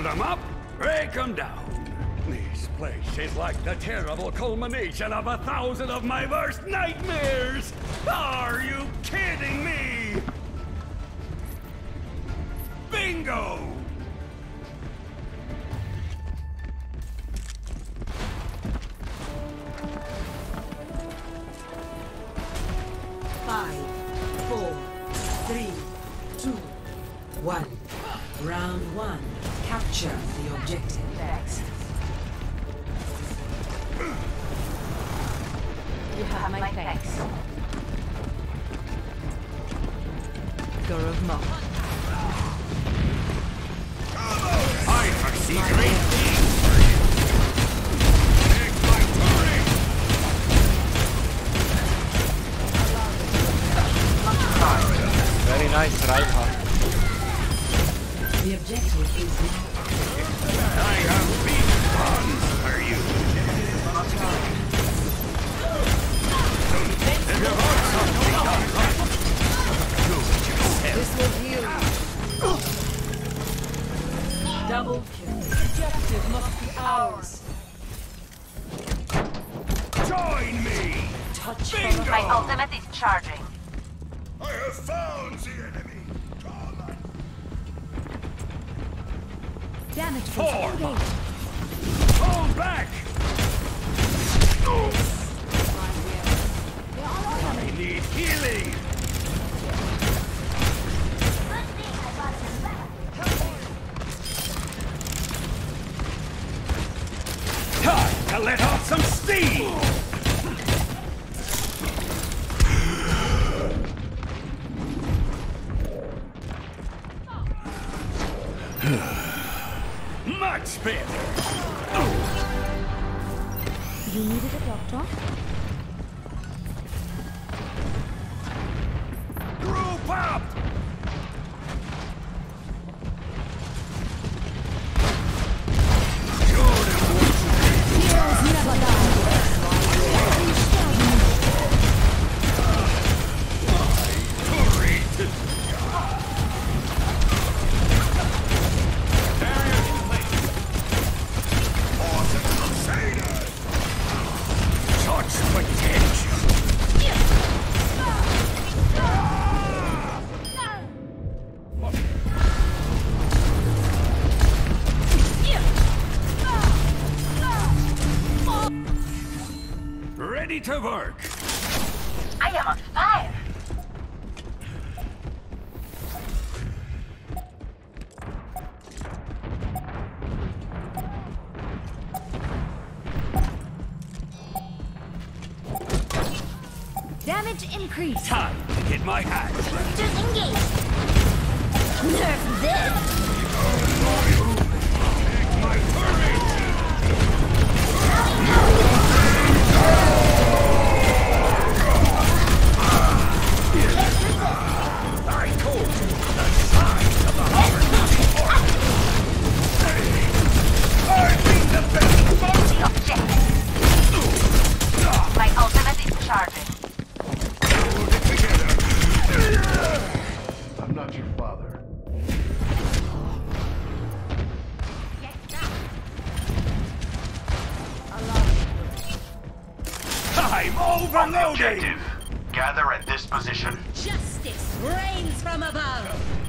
Build 'em up, break them down. This place is like the terrible culmination of a thousand of my worst nightmares! Are you kidding me? Bingo! Nice, Reinhardt. The objective is now I have big fun for you! This will heal you. double kill. Objective must be ours. Join me! Touch Bingo! My ultimate is charging. I have found the enemy! Damage engaged. Hold back! Better! You needed a doctor? To work! Damage increased. Time to get my hat! Just engage. Nerf this. Overloading! Gather at this position. Justice reigns from above.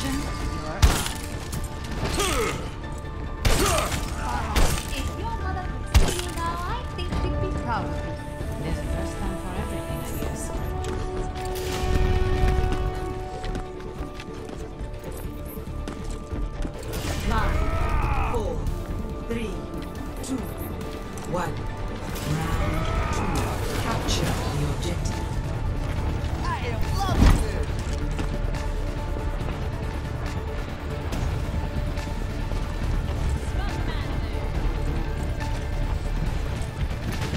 destruction. If your mother could see you now, I think she'd be proud of you. There's a first time for everything, I guess. Nine, four, three, two, one.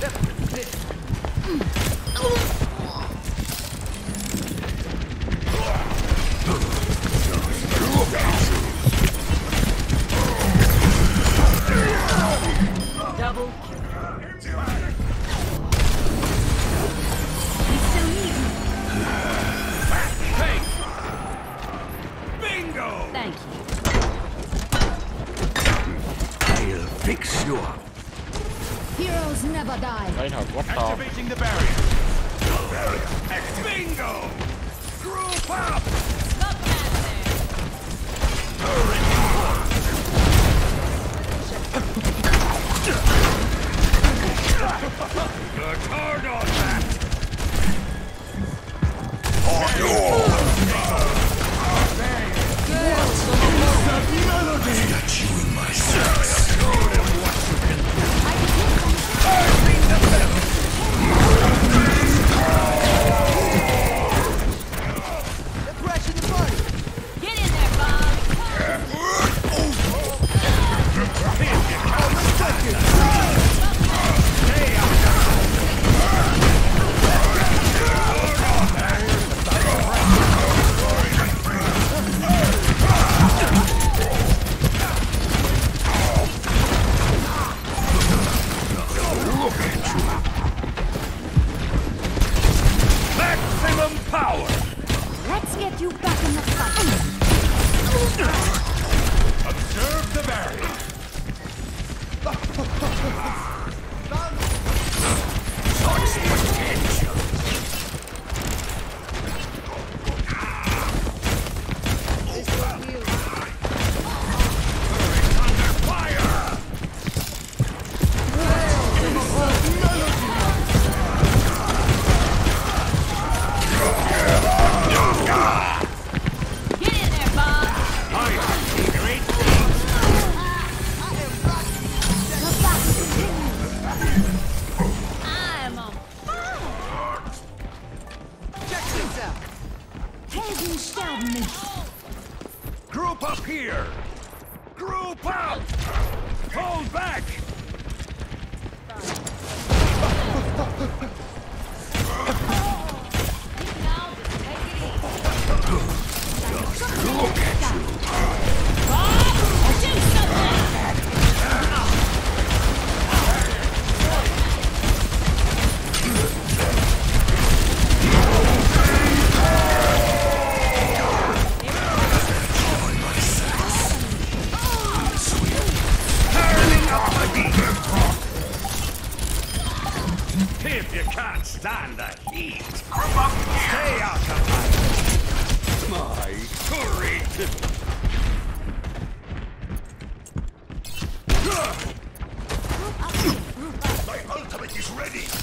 double Activating the barrier. Bingo! Group up! Good hard on that! Get power! Let's get you back in the fight. Observe the barrier. Such potential! If you can't stand the heat, stay out of my... My courage! My ultimate is ready.